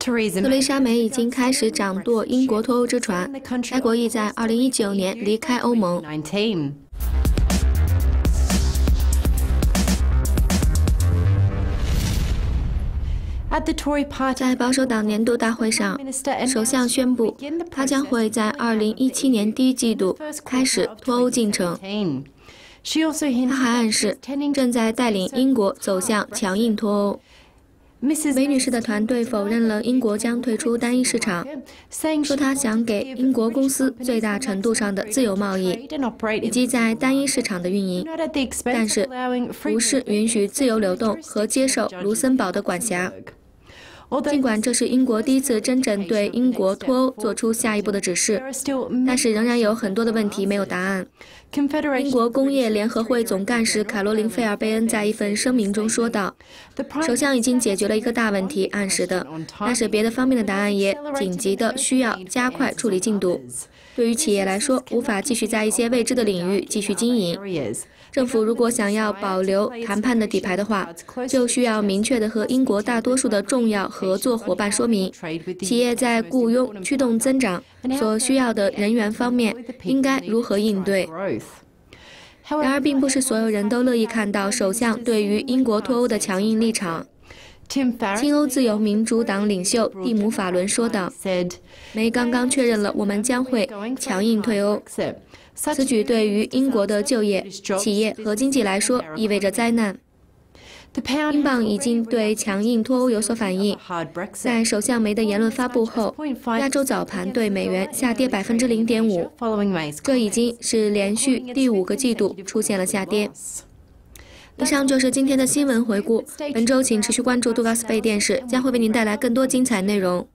特蕾莎梅已经开始掌舵英国脱欧之船，该国意在2019年离开欧盟。在保守党年度大会上，首相宣布，他将会在2017年第一季度开始脱欧进程。他还暗示正在带领英国走向强硬脱欧。梅女士的团队否认了英国将退出单一市场，说她想给英国公司最大程度上的自由贸易以及在单一市场的运营，但是不是允许自由流动和接受卢森堡的管辖。尽管这是英国第一次真正对英国脱欧做出下一步的指示，但是仍然有很多的问题没有答案。英国工业联合会总干事卡罗琳·费尔贝恩在一份声明中说道：“首相已经解决了一个大问题，按时的，但是别的方面的答案也紧急的需要加快处理进度。对于企业来说，无法继续在一些未知的领域继续经营。”政府如果想要保留谈判的底牌的话，就需要明确的和英国大多数的重要合作伙伴说明，企业在雇佣驱动增长所需要的人员方面应该如何应对。然而，并不是所有人都乐意看到首相对于英国脱欧的强硬立场。亲欧自由民主党领袖蒂姆·法伦说道：“梅刚刚确认了，我们将会强硬退欧。”此举对于英国的就业、企业和经济来说意味着灾难。英镑已经对强硬脱欧有所反应。在首相梅的言论发布后，亚洲早盘对美元下跌百分之零点五，这已经是连续第五个季度出现了下跌。以上就是今天的新闻回顾。本周请持续关注杜高斯贝电视，将会为您带来更多精彩内容。